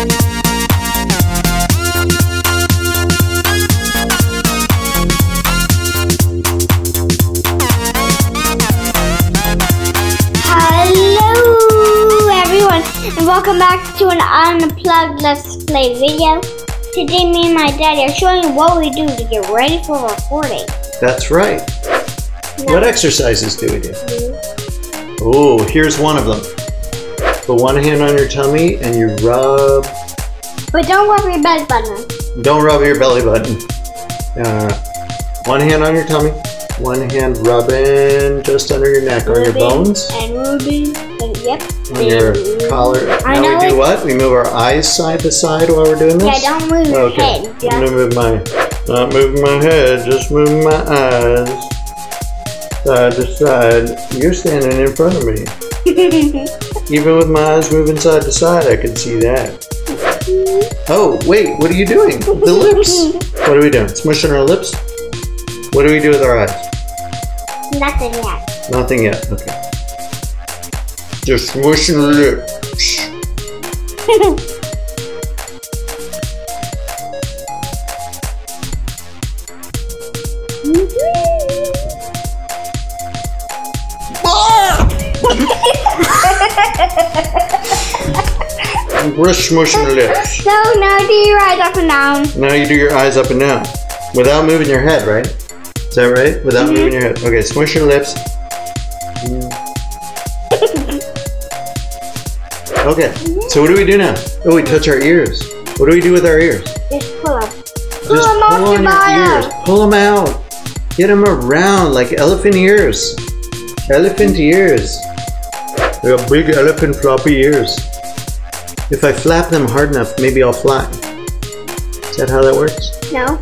Hello everyone and welcome back to an unplugged let's play video. Today me and my daddy are showing you what we do to get ready for recording. That's right. What exercises do we do? Oh, here's one of them. Put one hand on your tummy and you rub. But don't rub your belly button. Don't rub your belly button. Uh, one hand on your tummy. One hand rubbing just under your neck on your bones, And rubbing. And yep. on your collar. I now know we do what? We move our eyes side to side while we're doing this? Yeah, don't move your Okay. head. I'm Just gonna move my, not moving my head, just moving my eyes side to side. You're standing in front of me. Even with my eyes moving side to side, I can see that. Oh, wait, what are you doing? The lips. What are we doing? Smushing our lips? What do we do with our eyes? Nothing yet. Nothing yet. Okay. Just smushing the lips. We're smushing the lips. no, no, do your eyes up and down. Now you do your eyes up and down without moving your head, right? Is that right? Without Mm-hmm. moving your head. Okay, smush your lips. Okay, so what do we do now? Oh, we touch our ears. What do we do with our ears? Just pull up. Just Pull them off pull on your ears. Pull them out. Get them around like elephant ears. Elephant ears. They got big elephant floppy ears. If I flap them hard enough, maybe I'll fly. Is that how that works? No.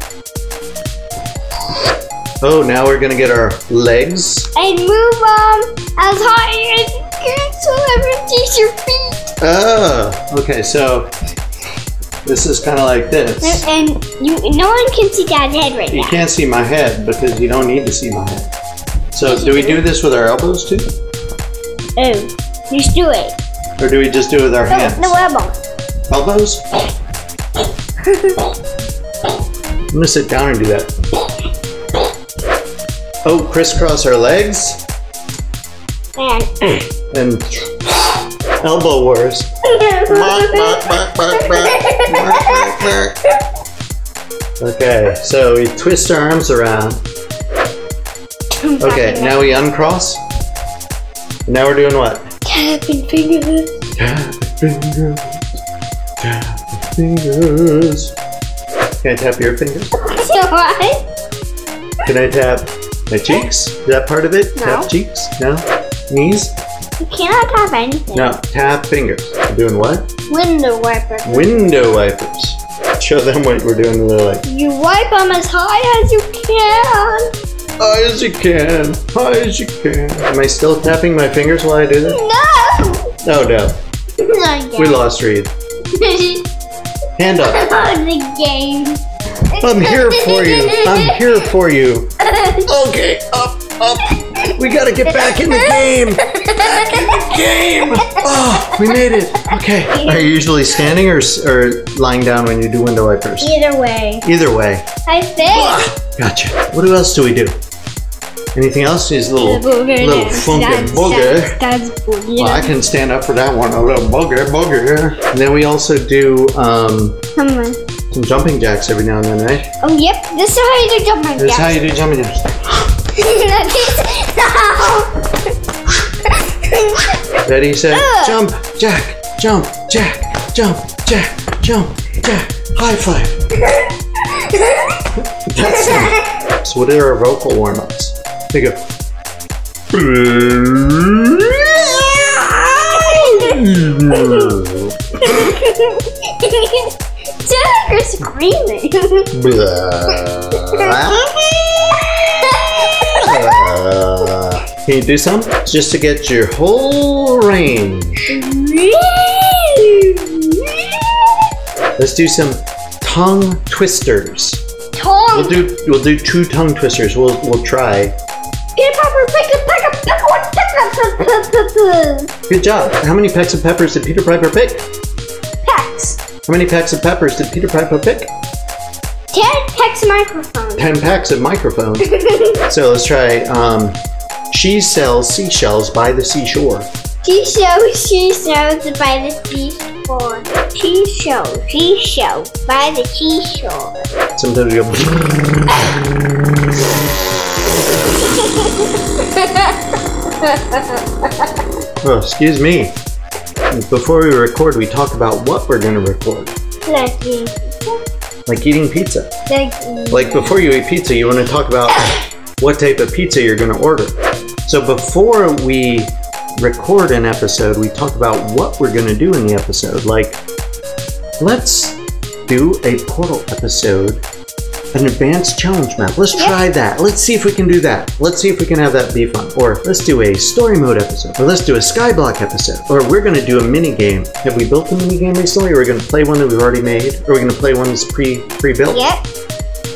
Oh, now we're gonna get our legs. And move them as high as you can so everyone sees your feet. Oh, okay, so this is kind of like this. And you, no one can see Dad's head right You now. You can't see my head because you don't need to see my head. So do we do this with our elbows too? Oh, just do it. Or do we just do it with our No, hands? no elbow. Elbows? I'm gonna sit down and do that. Oh, crisscross our legs And and elbow wars. Okay, so we twist our arms around. Okay, now we uncross. Now we're doing what? Tapping fingers. Tap fingers. Tap fingers. Can I tap your fingers? what? Can I tap my cheeks? Is that part of it? No. Tap cheeks? No? Knees? You cannot tap anything. No. Tap fingers. Doing what? Window wipers. Window wipers. Show them what we're doing. They're like, You wipe them as high as you can. High as you can, high as you can. Am I still tapping my fingers while I do this? No. Oh no, Not we lost Reid. Hand up. the game. I'm here for you. I'm here for you. Okay, up, up. We gotta get back in the game. Back in the game. Oh, we made it. Okay. Are you usually standing or, or lying down when you do window wipers? Either way. Either way. I think. Ah, gotcha. What else do we do? Anything else? These little, little funky booger. That's booger. Well, I can stand up for that one. A little booger, booger. And then we also do um, some jumping jacks every now and then, right? Oh, yep. This is how you do jumping That's how you do jumping jacks. Ready, set, Ugh. jump, jack, jump, jack, jump, jack, jump, jack. High five. That's it. So what are our vocal warm-ups? They go. Sound like you're screaming. Can you do some? Just to get your whole range. Let's do some tongue twisters. Tongue. We'll do we'll do two tongue twisters. We'll we'll try. Peter Pepper, pick a. Good job. How many pecks of peppers did Peter Piper pick? Pecks. How many packs of peppers did Peter Piper pick? Ten packs of microphones. 10 packs of microphones. so let's try. Um, she sells seashells by the seashore. She sells seashells by the seashore. She sells seashells by the seashore. Sometimes you go. oh, excuse me. Before we record, we talk about what we're going to record. Like eating Like eating pizza. Like eating. Like before you eat pizza, you want to talk about what type of pizza you're going to order. So before we record an episode, we talk about what we're going to do in the episode. Like, let's do a portal episode, an advanced challenge map. Let's try that. Let's see if we can do that. Let's see if we can have that be fun. Or let's do a story mode episode. Or let's do a skyblock episode. Or we're going to do a mini game. Have we built a mini game recently? Or are we going to play one that we've already made? Or are we going to play one that's pre pre built? Yep.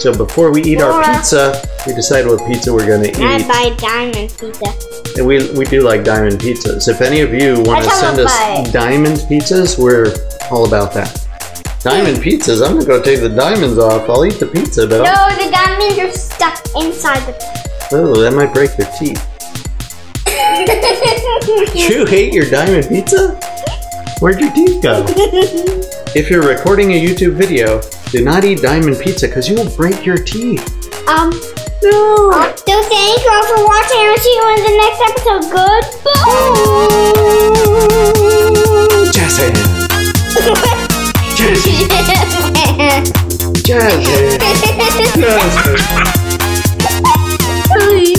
So before we eat our pizza, we decide what pizza we're gonna eat. I buy diamond pizza. And we, we do like diamond pizzas. If any of you want to send us diamond pizzas, we're all about that. Diamond pizzas? I'm gonna go take the diamonds off. I'll eat the pizza, but I'll- No, the diamonds are stuck inside the pizza. oh, that might break your teeth. You hate your diamond pizza? Where'd your teeth go? If you're recording a YouTube video, do not eat diamond pizza because you will break your teeth. Um, no. so thank you all for watching. I'll see you in the next episode. Goodbye. Jesse! Jesse! Jesse! Jesse! Funny.